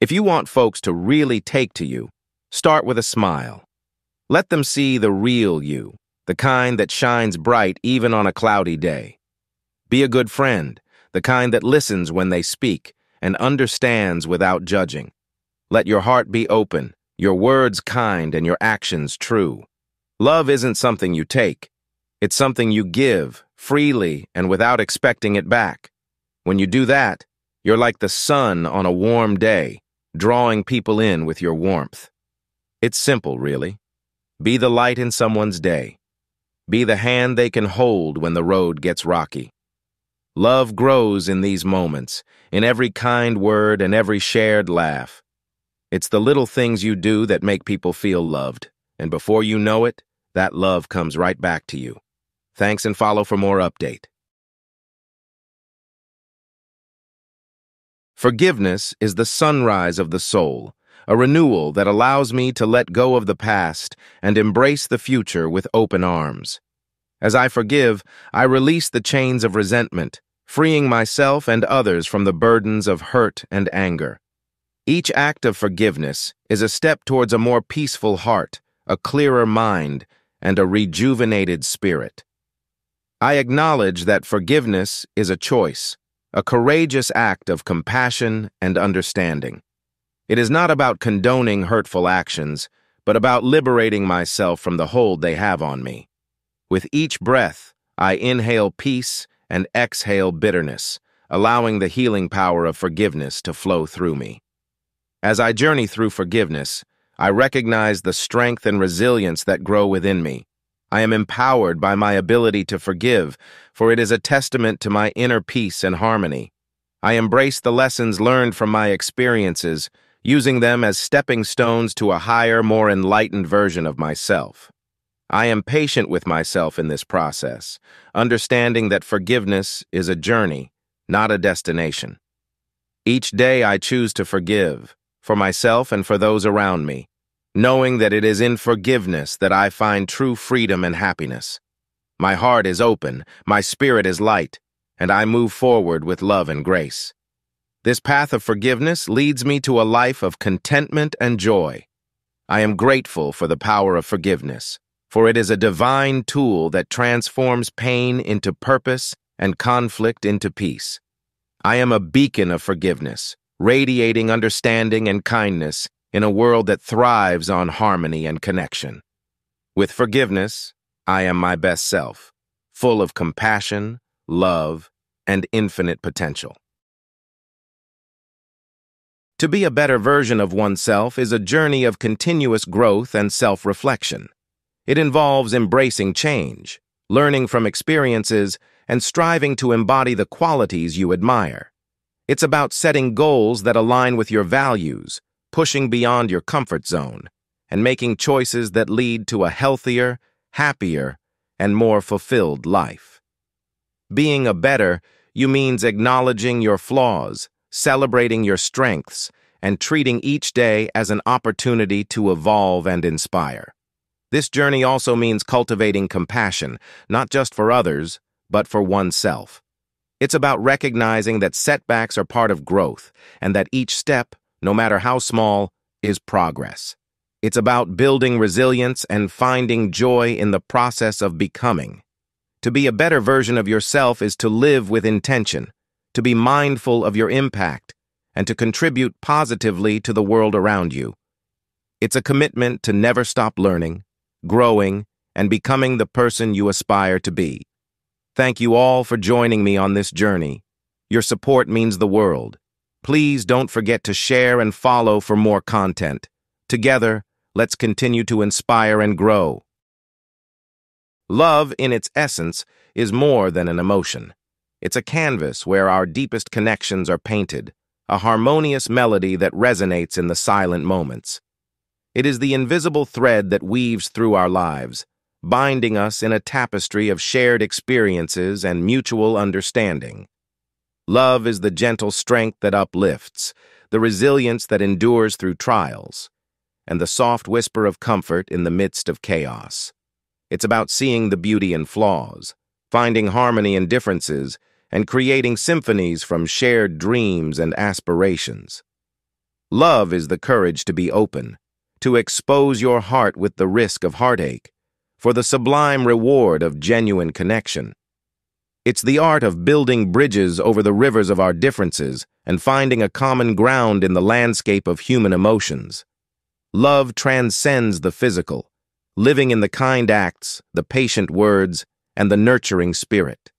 If you want folks to really take to you, start with a smile. Let them see the real you, the kind that shines bright even on a cloudy day. Be a good friend, the kind that listens when they speak and understands without judging. Let your heart be open, your words kind, and your actions true. Love isn't something you take. It's something you give, freely and without expecting it back. When you do that, you're like the sun on a warm day, drawing people in with your warmth. It's simple, really. Be the light in someone's day. Be the hand they can hold when the road gets rocky. Love grows in these moments, in every kind word and every shared laugh. It's the little things you do that make people feel loved, and before you know it, that love comes right back to you. Thanks and follow for more update. Forgiveness is the sunrise of the soul, a renewal that allows me to let go of the past and embrace the future with open arms. As I forgive, I release the chains of resentment, freeing myself and others from the burdens of hurt and anger. Each act of forgiveness is a step towards a more peaceful heart, a clearer mind, and a rejuvenated spirit. I acknowledge that forgiveness is a choice, a courageous act of compassion and understanding. It is not about condoning hurtful actions, but about liberating myself from the hold they have on me. With each breath, I inhale peace and exhale bitterness, allowing the healing power of forgiveness to flow through me. As I journey through forgiveness, I recognize the strength and resilience that grow within me, I am empowered by my ability to forgive, for it is a testament to my inner peace and harmony. I embrace the lessons learned from my experiences, using them as stepping stones to a higher, more enlightened version of myself. I am patient with myself in this process, understanding that forgiveness is a journey, not a destination. Each day I choose to forgive, for myself and for those around me, knowing that it is in forgiveness that I find true freedom and happiness. My heart is open, my spirit is light, and I move forward with love and grace. This path of forgiveness leads me to a life of contentment and joy. I am grateful for the power of forgiveness, for it is a divine tool that transforms pain into purpose and conflict into peace. I am a beacon of forgiveness, radiating understanding and kindness in a world that thrives on harmony and connection. With forgiveness, I am my best self, full of compassion, love, and infinite potential. To be a better version of oneself is a journey of continuous growth and self-reflection. It involves embracing change, learning from experiences, and striving to embody the qualities you admire. It's about setting goals that align with your values, pushing beyond your comfort zone, and making choices that lead to a healthier, happier, and more fulfilled life. Being a better, you means acknowledging your flaws, celebrating your strengths, and treating each day as an opportunity to evolve and inspire. This journey also means cultivating compassion, not just for others, but for oneself. It's about recognizing that setbacks are part of growth and that each step, no matter how small, is progress. It's about building resilience and finding joy in the process of becoming. To be a better version of yourself is to live with intention, to be mindful of your impact, and to contribute positively to the world around you. It's a commitment to never stop learning, growing, and becoming the person you aspire to be. Thank you all for joining me on this journey. Your support means the world. Please don't forget to share and follow for more content. Together, let's continue to inspire and grow. Love, in its essence, is more than an emotion. It's a canvas where our deepest connections are painted, a harmonious melody that resonates in the silent moments. It is the invisible thread that weaves through our lives, binding us in a tapestry of shared experiences and mutual understanding. Love is the gentle strength that uplifts, the resilience that endures through trials, and the soft whisper of comfort in the midst of chaos. It's about seeing the beauty in flaws, finding harmony in differences, and creating symphonies from shared dreams and aspirations. Love is the courage to be open, to expose your heart with the risk of heartache, for the sublime reward of genuine connection. It's the art of building bridges over the rivers of our differences and finding a common ground in the landscape of human emotions. Love transcends the physical, living in the kind acts, the patient words, and the nurturing spirit.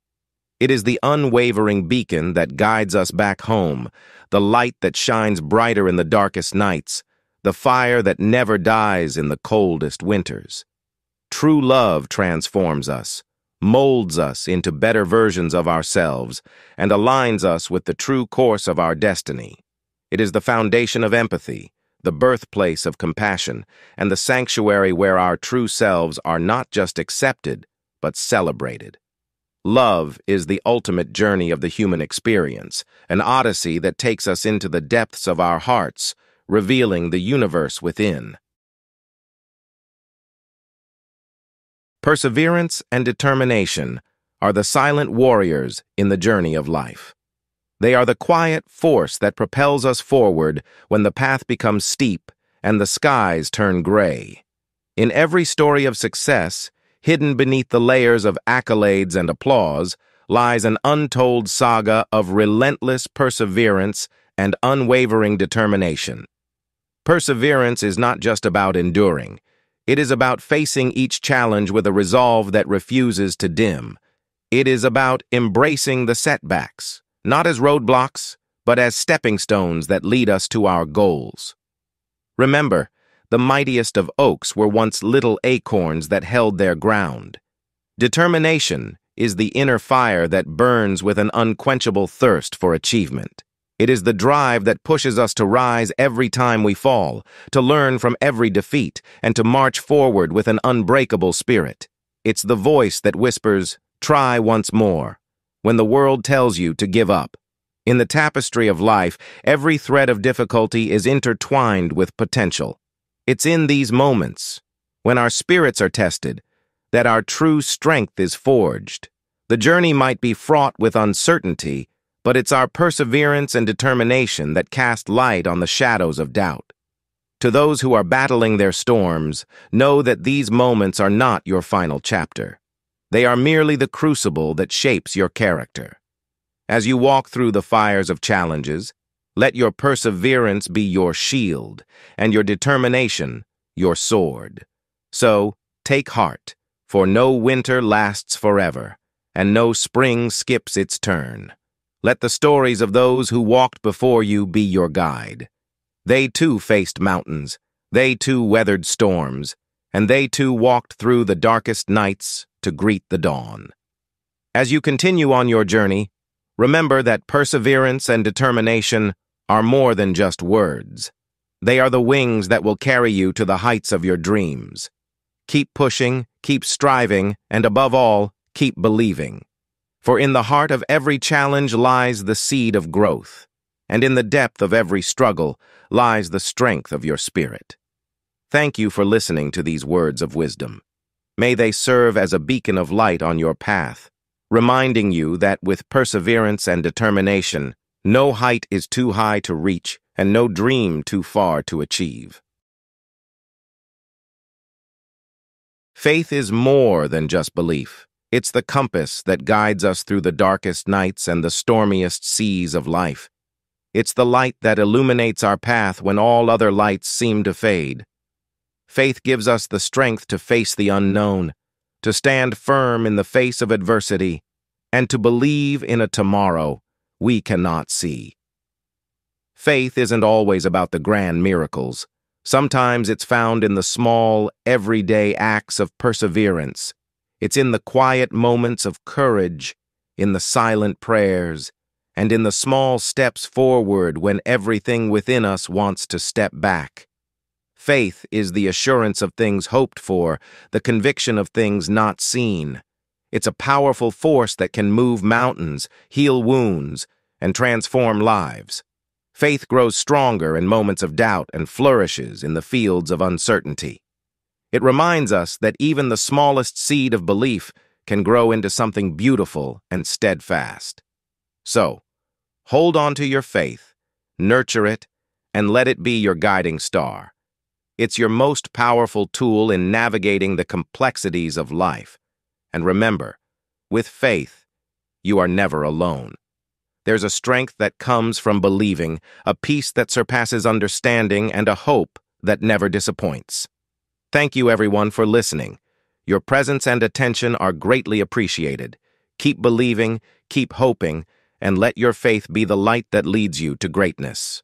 It is the unwavering beacon that guides us back home, the light that shines brighter in the darkest nights, the fire that never dies in the coldest winters. True love transforms us, molds us into better versions of ourselves, and aligns us with the true course of our destiny. It is the foundation of empathy, the birthplace of compassion, and the sanctuary where our true selves are not just accepted, but celebrated. Love is the ultimate journey of the human experience, an odyssey that takes us into the depths of our hearts, revealing the universe within. Perseverance and determination are the silent warriors in the journey of life. They are the quiet force that propels us forward when the path becomes steep and the skies turn gray. In every story of success, hidden beneath the layers of accolades and applause, lies an untold saga of relentless perseverance and unwavering determination. Perseverance is not just about enduring. It is about facing each challenge with a resolve that refuses to dim. It is about embracing the setbacks, not as roadblocks, but as stepping stones that lead us to our goals. Remember, the mightiest of oaks were once little acorns that held their ground. Determination is the inner fire that burns with an unquenchable thirst for achievement. It is the drive that pushes us to rise every time we fall, to learn from every defeat, and to march forward with an unbreakable spirit. It's the voice that whispers, try once more, when the world tells you to give up. In the tapestry of life, every thread of difficulty is intertwined with potential. It's in these moments, when our spirits are tested, that our true strength is forged. The journey might be fraught with uncertainty, but it's our perseverance and determination that cast light on the shadows of doubt. To those who are battling their storms, know that these moments are not your final chapter. They are merely the crucible that shapes your character. As you walk through the fires of challenges, let your perseverance be your shield, and your determination your sword. So, take heart, for no winter lasts forever, and no spring skips its turn. Let the stories of those who walked before you be your guide. They too faced mountains, they too weathered storms, and they too walked through the darkest nights to greet the dawn. As you continue on your journey, remember that perseverance and determination are more than just words. They are the wings that will carry you to the heights of your dreams. Keep pushing, keep striving, and above all, keep believing. For in the heart of every challenge lies the seed of growth, and in the depth of every struggle lies the strength of your spirit. Thank you for listening to these words of wisdom. May they serve as a beacon of light on your path, reminding you that with perseverance and determination, no height is too high to reach and no dream too far to achieve. Faith is more than just belief. It's the compass that guides us through the darkest nights and the stormiest seas of life. It's the light that illuminates our path when all other lights seem to fade. Faith gives us the strength to face the unknown, to stand firm in the face of adversity, and to believe in a tomorrow we cannot see. Faith isn't always about the grand miracles. Sometimes it's found in the small, everyday acts of perseverance it's in the quiet moments of courage, in the silent prayers, and in the small steps forward when everything within us wants to step back. Faith is the assurance of things hoped for, the conviction of things not seen. It's a powerful force that can move mountains, heal wounds, and transform lives. Faith grows stronger in moments of doubt and flourishes in the fields of uncertainty. It reminds us that even the smallest seed of belief can grow into something beautiful and steadfast. So, hold on to your faith, nurture it, and let it be your guiding star. It's your most powerful tool in navigating the complexities of life. And remember, with faith, you are never alone. There's a strength that comes from believing, a peace that surpasses understanding, and a hope that never disappoints. Thank you, everyone, for listening. Your presence and attention are greatly appreciated. Keep believing, keep hoping, and let your faith be the light that leads you to greatness.